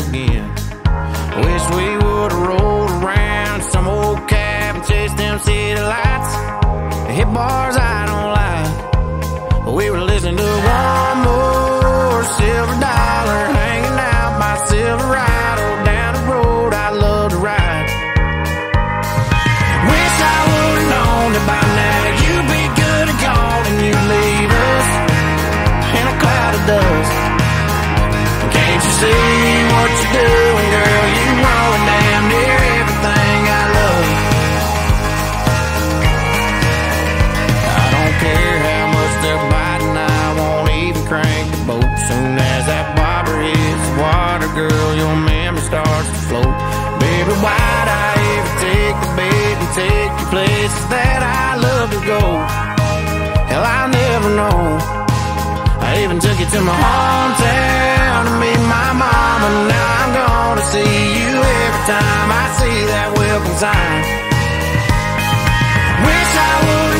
again. Wish we would've rolled around some old cab and chased them city lights. Hit bars I don't like. We were listening to one more silver dollar hanging out by Silverado down the road I love to ride. Wish I would've known that by now you'd be good and gone and you'd leave us in a cloud of dust. Can't you see girl, your memory starts to float. Baby, why'd I ever take the bait and take you places that I love to go? Hell, I'll never know. I even took you to my hometown to meet my mama. Now I'm gonna see you every time I see that welcome sign. Wish I would've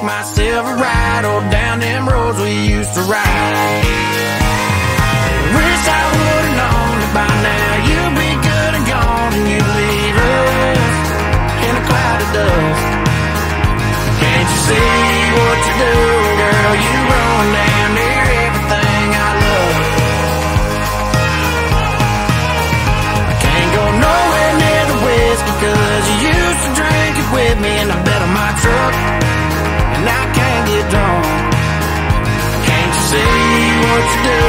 take my Silverado down them roads we used to ride. Wish I would've known that by now you'd be good and gone and you'd leave us in a cloud of dust. Can't you see what you do? Let's